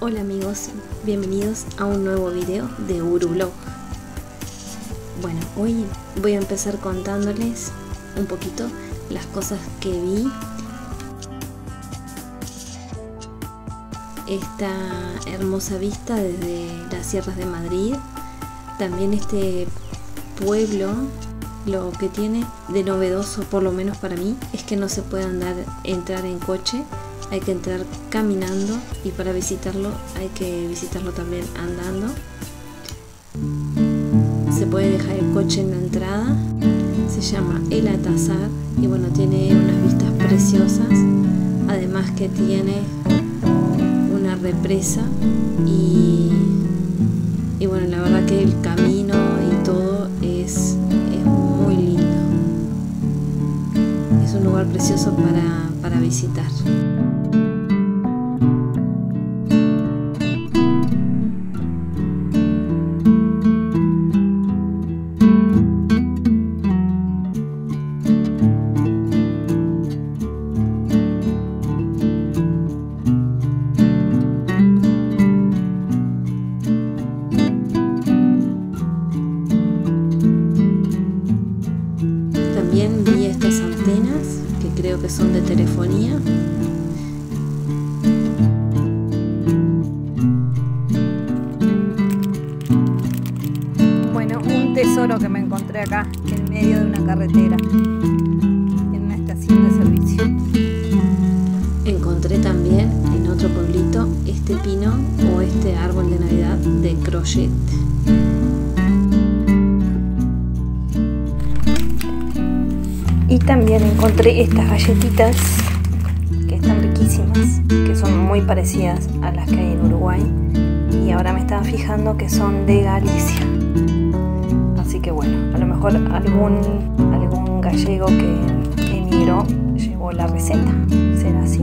Hola amigos, bienvenidos a un nuevo video de Urublog. Bueno, hoy voy a empezar contándoles un poquito las cosas que vi. Esta hermosa vista desde las sierras de Madrid. También este pueblo, lo que tiene de novedoso, por lo menos para mí, es que no se puede andar, entrar en coche. Hay que entrar caminando y para visitarlo hay que visitarlo también andando. Se puede dejar el coche en la entrada, se llama El Atazar y bueno, tiene unas vistas preciosas, además que tiene una represa y, lugar precioso para, para visitar. También creo que son de telefonía. Bueno, un tesoro que me encontré acá, en medio de una carretera, en una estación de servicio. Encontré también en otro pueblito este pino o este árbol de Navidad de crochet. También encontré estas galletitas que están riquísimas, que son muy parecidas a las que hay en Uruguay. Y ahora me estaba fijando que son de Galicia. Así que bueno, a lo mejor algún, algún gallego que emigró llevó la receta. ¿Será así?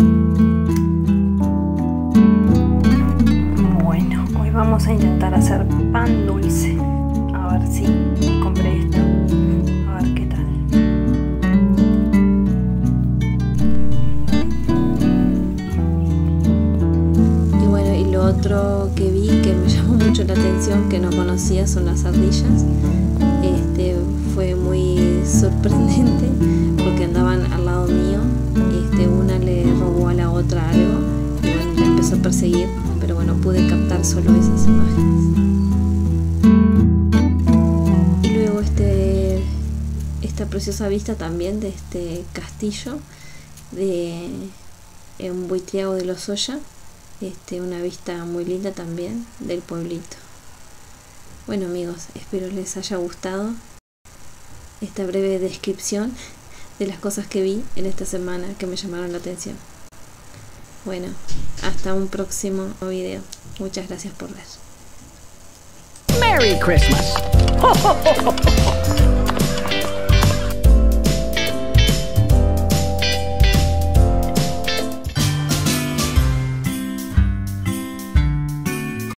Bueno, hoy vamos a intentar hacer pan dulce. Otro que vi que me llamó mucho la atención, que no conocía, son las ardillas. Este, fue muy sorprendente porque andaban al lado mío. Este, una le robó a la otra algo y bueno, la empezó a perseguir, pero bueno, pude captar solo esas imágenes. Y luego este, esta preciosa vista también de este castillo de en Buitriago de los Oya. Este, una vista muy linda también del pueblito. Bueno amigos, espero les haya gustado esta breve descripción de las cosas que vi en esta semana que me llamaron la atención. Bueno, hasta un próximo video. Muchas gracias por ver. Merry Christmas.